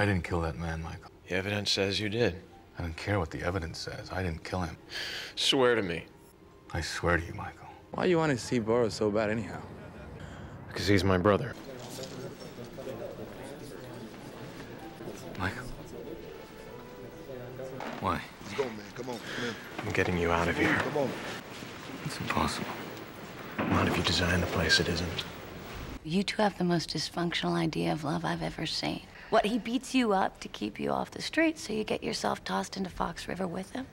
I didn't kill that man, Michael. The evidence says you did. I don't care what the evidence says. I didn't kill him. Swear to me. I swear to you, Michael. Why do you want to see Burrows so bad anyhow? Because he's my brother. Michael. Why? Let's go, man. Come on, come in. I'm getting you out of here. Come on. It's impossible. Not if you design the place it isn't. You two have the most dysfunctional idea of love I've ever seen. What, he beats you up to keep you off the street so you get yourself tossed into Fox River with him?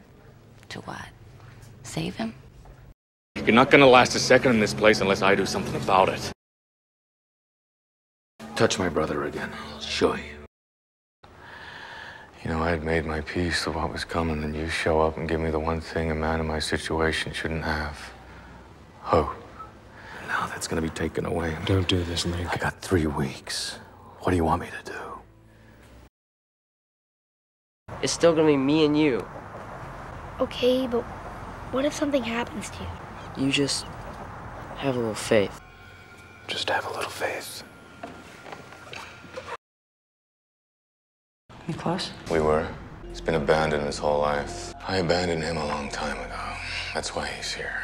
To what? Save him? You're not gonna last a second in this place unless I do something about it. Touch my brother again. I'll show you. You know, I had made my peace of what was coming, and you show up and give me the one thing a man in my situation shouldn't have hope. Now that's gonna be taken away. Don't do this, Link. I got three weeks. What do you want me to do? It's still gonna be me and you. Okay, but what if something happens to you? You just have a little faith. Just have a little faith. You close? We were. He's been abandoned his whole life. I abandoned him a long time ago. That's why he's here.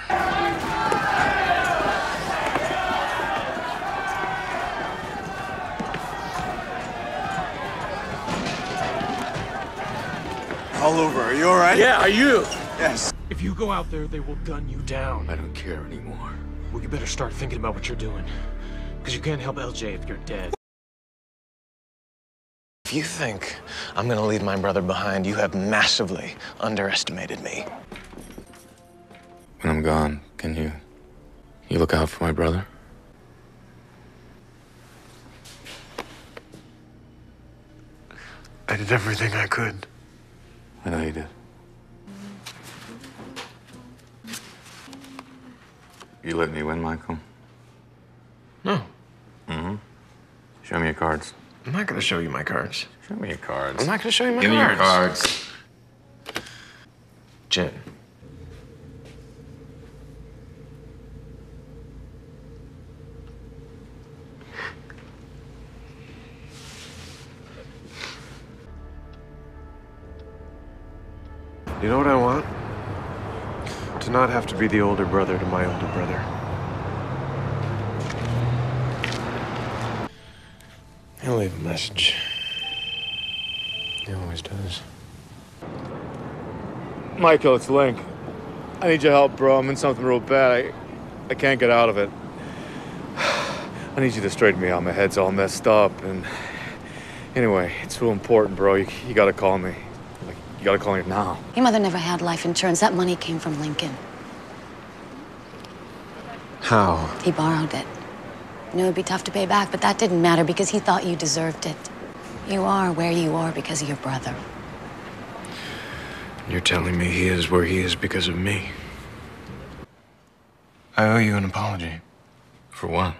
All over. Are you all right? Yeah, are you? Yes. If you go out there, they will gun you down. I don't care anymore. Well, you better start thinking about what you're doing. Because you can't help LJ if you're dead. If you think I'm gonna leave my brother behind, you have massively underestimated me. When I'm gone, can you you look out for my brother? I did everything I could. I know you did. You let me win, Michael? No, Mm-hmm. Show me your cards. I'm not gonna show you my cards. Show me your cards. I'm not gonna show you my cards. Give me your cards. cards. Jen. You know what I want? To not have to be the older brother to my older brother. He'll leave a message. He always does. Michael, it's Link. I need your help, bro. I'm in something real bad. I, I can't get out of it. I need you to straighten me out. My head's all messed up. And anyway, it's real important, bro. You, you gotta call me. Like, you gotta call him now. Your mother never had life insurance. That money came from Lincoln. How? He borrowed it. I knew it'd be tough to pay back, but that didn't matter because he thought you deserved it. You are where you are because of your brother. You're telling me he is where he is because of me. I owe you an apology. For what?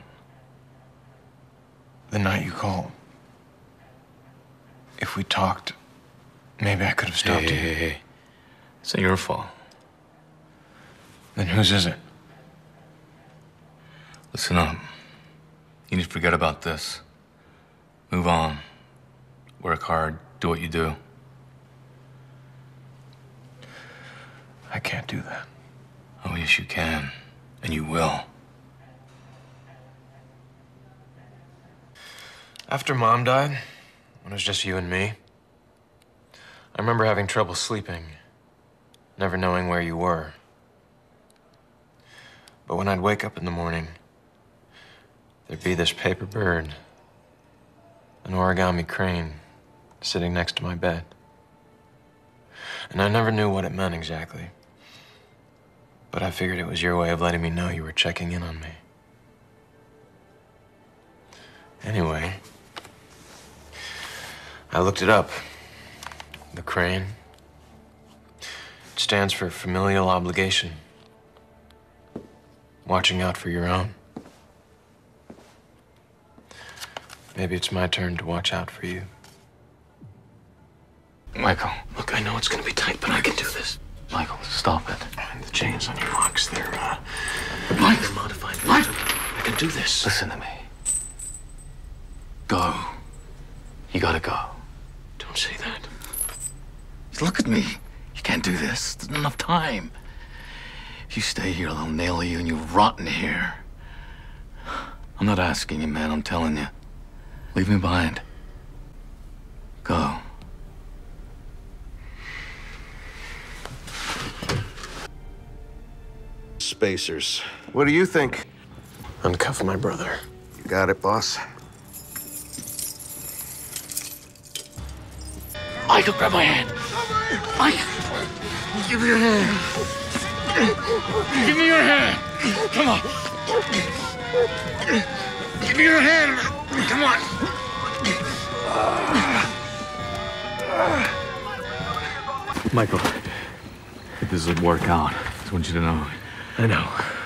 The night you called. If we talked, maybe I could have stopped hey, you. hey, hey. It's not your fault. Then whose is it? Listen up. You need to forget about this. Move on. Work hard. Do what you do. I can't do that. Oh, yes, you can. And you will. After mom died, when it was just you and me, I remember having trouble sleeping, never knowing where you were. But when I'd wake up in the morning, there'd be this paper bird, an origami crane, sitting next to my bed. And I never knew what it meant exactly. But I figured it was your way of letting me know you were checking in on me. Anyway, I looked it up. The crane. It stands for familial obligation. Watching out for your own. Maybe it's my turn to watch out for you. Michael. Look, I know it's gonna be tight, but I can do this. Michael, stop it. And the chains on your locks, they're, uh, Mike. they're modified. Mike. I can do this. Listen to me. Go. You gotta go. Don't say that. Look at me. You can't do this. There's not enough time. If you stay here, they'll nail you and you rot in here. I'm not asking you, man. I'm telling you. Leave me behind. Go. Spacers. What do you think? Uncuff my brother. You got it, boss. Michael, grab my hand. Michael, give me your hand. Give me your hand. Come on. Give me your hand. Come on. Michael, if this would work out, I just want you to know. I know. I know.